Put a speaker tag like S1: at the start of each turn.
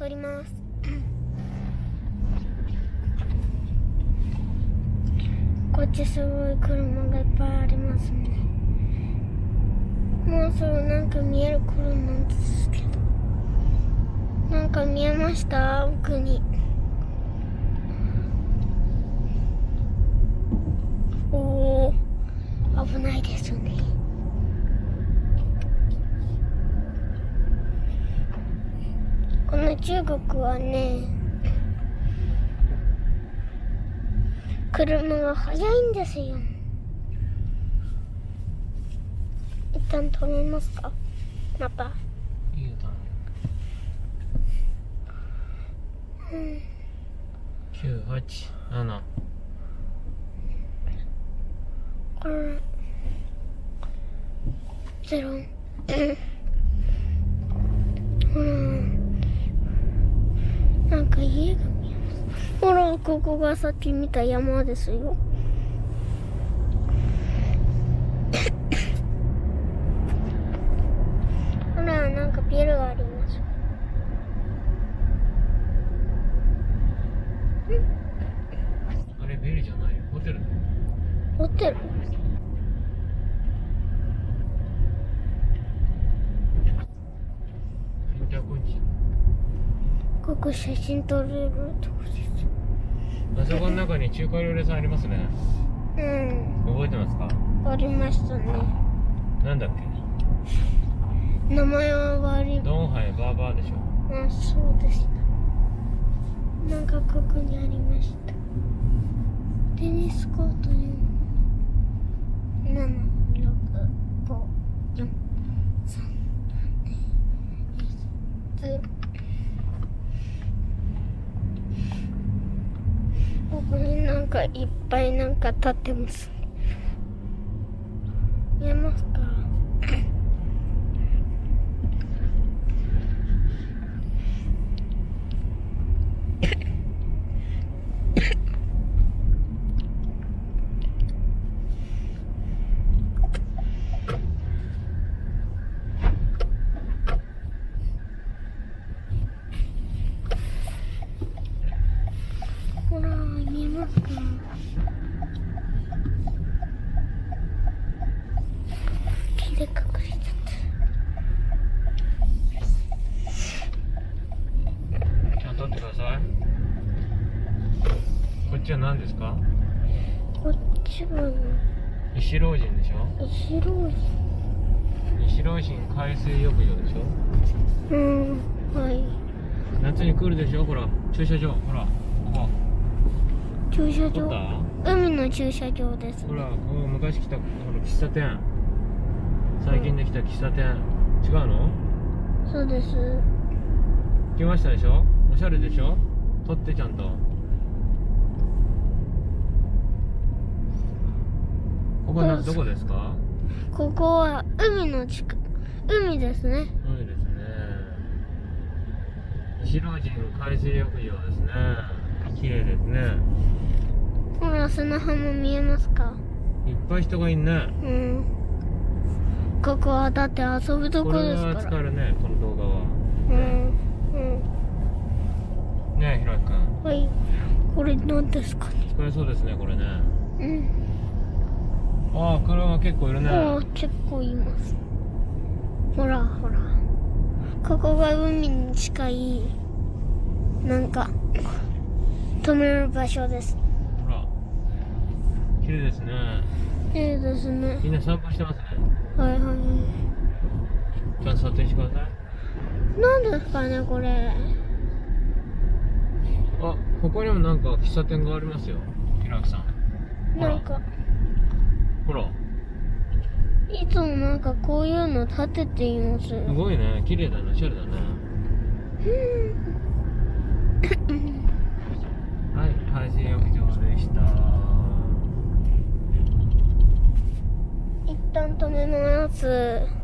S1: 撮ります。こっちすごい車がいっぱいありますね。もうすぐなんか見える頃なんですけど。なんか見えました？奥におお危ないですねこの中国はね車が速いんですよ。一旦止めますか？また。
S2: いいよ
S1: うん
S2: 九八七。
S1: これゼロ。うんなんか家が見えます。ほらここがさっき見た山ですよ。ほらなんかビルがあります。
S2: あれビルじゃないよ。ホテル。
S1: ホテル
S2: インターコンチ
S1: ここ写真撮れるとこです。
S2: あそこの中に中華料理屋さんありますね。
S1: うん。
S2: 覚えてますか？
S1: ありましたね。
S2: なんだっけ？
S1: 名前は割り
S2: ドンハイバーバーでしょ。
S1: あそうでした。なんかここにありました。テニスコートここになんかいっぱいなんか立ってます。見えますかほら見えますか木で隠れちゃった
S2: ちゃんと撮ってください。こっちは何ですか？
S1: こっちは。
S2: 石老人。でしょ
S1: 石老人
S2: 石老人海水浴場でしょ？
S1: うんはい。
S2: 夏に来るでしょ？ほら駐車場ほら。こ
S1: 駐車場。
S2: た？
S1: 海の駐車場です
S2: ほらここ昔来たこの喫茶店。最近できた喫茶店。違うの？
S1: そうです。
S2: 来ましたでしょ？おしゃれでしょ？撮ってちゃんと。ここはどこですか？
S1: ここは海の近く。海ですね。
S2: そうですね。石老人海水浴場ですね綺麗ですね。
S1: ほら砂浜見えますか？
S2: いっぱい人がいんね。
S1: うん。ここはだって遊ぶとこですから。
S2: 使えるねこの動画は。
S1: うん。うん。
S2: ね。えひろきくん
S1: はい。これ何ですか？ね
S2: 使えそうですねこれね。
S1: うん。
S2: ああ車結構いるね。
S1: ああ結構います。ほらほら。ここが海に近い。なんか止める場所です。
S2: ほら。綺麗ですね。
S1: いいですね。
S2: みんな散歩してますね。
S1: はいはい。
S2: ちゃんと撮影してください。
S1: 何ですかねこれ。
S2: あここにもなんか喫茶店がありますよ。ひろきさん。
S1: なんか。
S2: ほら。
S1: いつもなんかこういうの立てています。
S2: すごいね。綺麗だね。おしゃれだね。はい海水浴場でした。
S1: 一旦止めます。